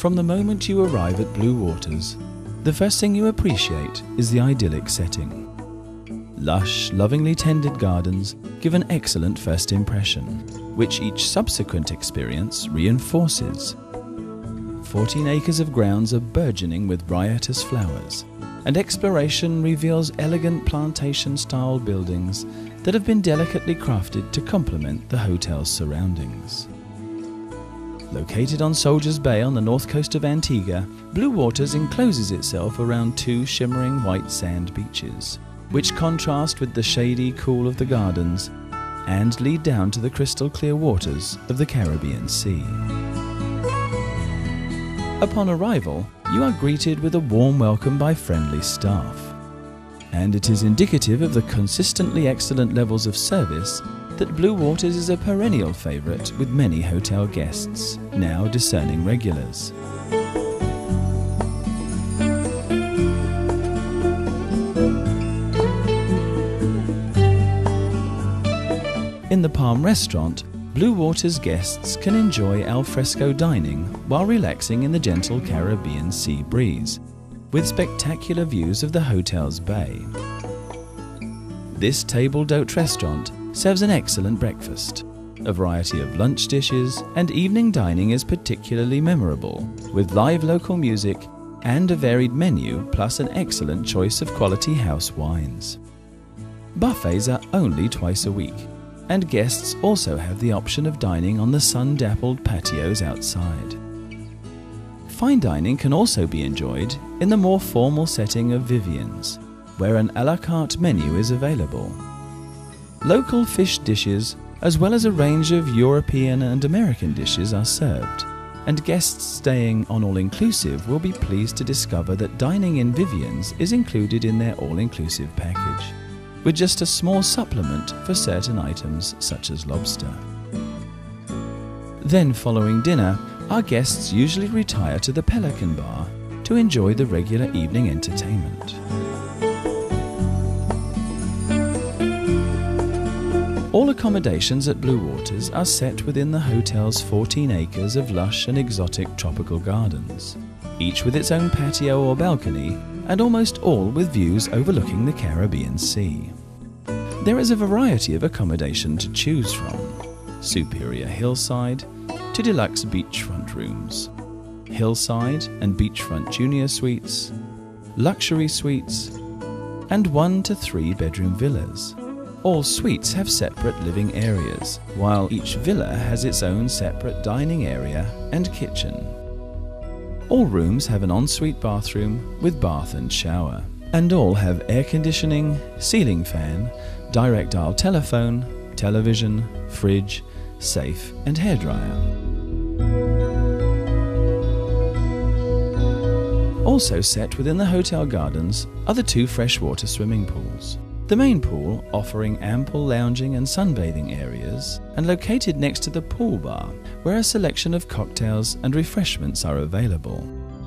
From the moment you arrive at Blue Waters, the first thing you appreciate is the idyllic setting. Lush, lovingly tended gardens give an excellent first impression, which each subsequent experience reinforces. 14 acres of grounds are burgeoning with riotous flowers, and exploration reveals elegant plantation style buildings that have been delicately crafted to complement the hotel's surroundings. Located on Soldiers Bay on the north coast of Antigua, Blue Waters encloses itself around two shimmering white sand beaches, which contrast with the shady cool of the gardens and lead down to the crystal clear waters of the Caribbean Sea. Upon arrival, you are greeted with a warm welcome by friendly staff. And it is indicative of the consistently excellent levels of service that Blue Waters is a perennial favourite with many hotel guests, now discerning regulars. In the Palm Restaurant, Blue Waters guests can enjoy alfresco dining while relaxing in the gentle Caribbean sea breeze, with spectacular views of the hotel's bay. This table d'hote restaurant serves an excellent breakfast. A variety of lunch dishes and evening dining is particularly memorable, with live local music and a varied menu plus an excellent choice of quality house wines. Buffets are only twice a week, and guests also have the option of dining on the sun dappled patios outside. Fine dining can also be enjoyed in the more formal setting of Vivian's, where an a la carte menu is available. Local fish dishes, as well as a range of European and American dishes, are served, and guests staying on all inclusive will be pleased to discover that dining in Vivian's is included in their all inclusive package with just a small supplement for certain items such as lobster. Then, following dinner, our guests usually retire to the Pelican Bar to enjoy the regular evening entertainment. Accommodations at Blue Waters are set within the hotel's 14 acres of lush and exotic tropical gardens, each with its own patio or balcony and almost all with views overlooking the Caribbean Sea. There is a variety of accommodation to choose from superior hillside to deluxe beachfront rooms, hillside and beachfront junior suites, luxury suites, and one to three bedroom villas. All suites have separate living areas, while each villa has its own separate dining area and kitchen. All rooms have an ensuite bathroom with bath and shower, and all have air conditioning, ceiling fan, direct dial telephone, television, fridge, safe, and hairdryer. Also set within the hotel gardens are the two freshwater swimming pools. The main pool offering ample lounging and sunbathing areas, and located next to the pool bar, where a selection of cocktails and refreshments are available,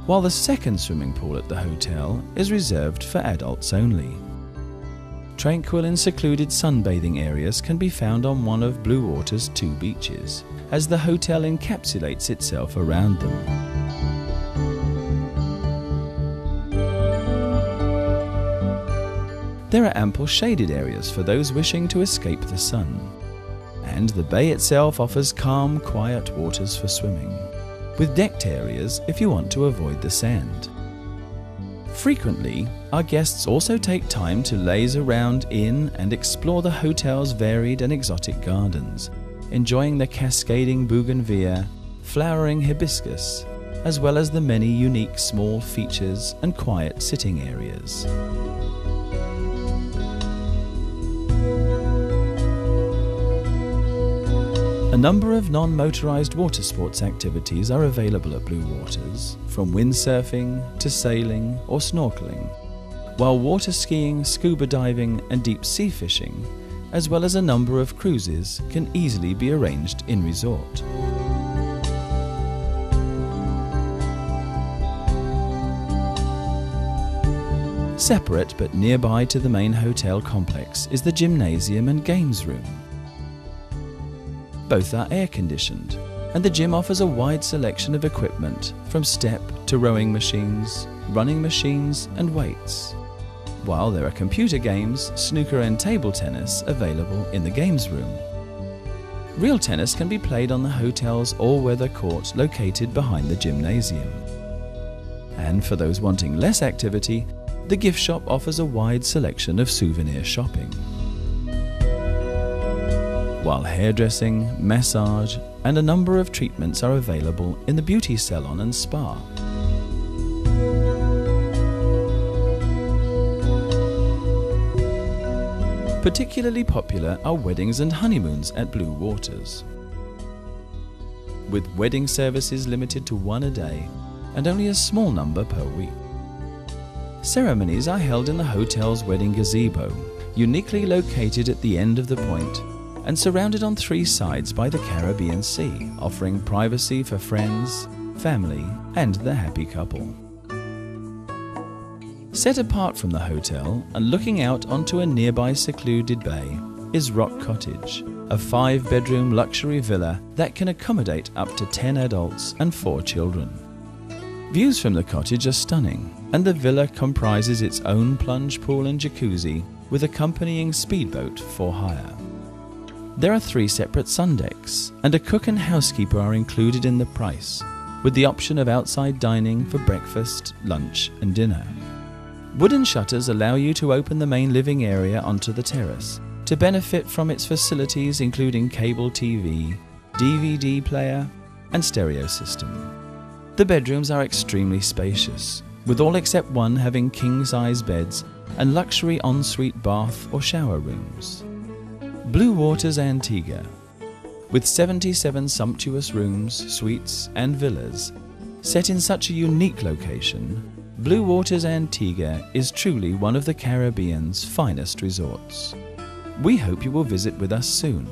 while the second swimming pool at the hotel is reserved for adults only. Tranquil and secluded sunbathing areas can be found on one of Blue Water's two beaches, as the hotel encapsulates itself around them. There are ample shaded areas for those wishing to escape the sun. And the bay itself offers calm, quiet waters for swimming, with decked areas if you want to avoid the sand. Frequently, our guests also take time to laze around in and explore the hotel's varied and exotic gardens, enjoying the cascading bougainvillea, flowering hibiscus, as well as the many unique small features and quiet sitting areas. Number of non motorised water sports activities are available at Blue Waters, from windsurfing to sailing or snorkeling, while water skiing, scuba diving, and deep sea fishing, as well as a number of cruises, can easily be arranged in resort. Separate but nearby to the main hotel complex is the gymnasium and games room. Both are air conditioned, and the gym offers a wide selection of equipment from step to rowing machines, running machines, and weights. While there are computer games, snooker, and table tennis available in the games room. Real tennis can be played on the hotel's all weather court located behind the gymnasium. And for those wanting less activity, the gift shop offers a wide selection of souvenir shopping. While hairdressing, massage, and a number of treatments are available in the beauty salon and spa. Particularly popular are weddings and honeymoons at Blue Waters. With wedding services limited to one a day and only a small number per week. Ceremonies are held in the hotel's wedding gazebo, uniquely located at the end of the point and surrounded on three sides by the Caribbean Sea, offering privacy for friends, family, and the happy couple. Set apart from the hotel and looking out onto a nearby secluded bay is Rock Cottage, a five bedroom luxury villa that can accommodate up to 10 adults and 4 children. Views from the cottage are stunning, and the villa comprises its own plunge pool and jacuzzi with accompanying speedboat for hire. There are three separate sun decks, and a cook and housekeeper are included in the price, with the option of outside dining for breakfast, lunch, and dinner. Wooden shutters allow you to open the main living area onto the terrace to benefit from its facilities including cable TV, DVD player, and stereo system. The bedrooms are extremely spacious, with all except one having king size beds and luxury ensuite bath or shower rooms. Blue Waters Antigua, with 77 sumptuous rooms, suites, and villas, set in such a unique location, Blue Waters Antigua is truly one of the Caribbean's finest resorts. We hope you will visit with us soon.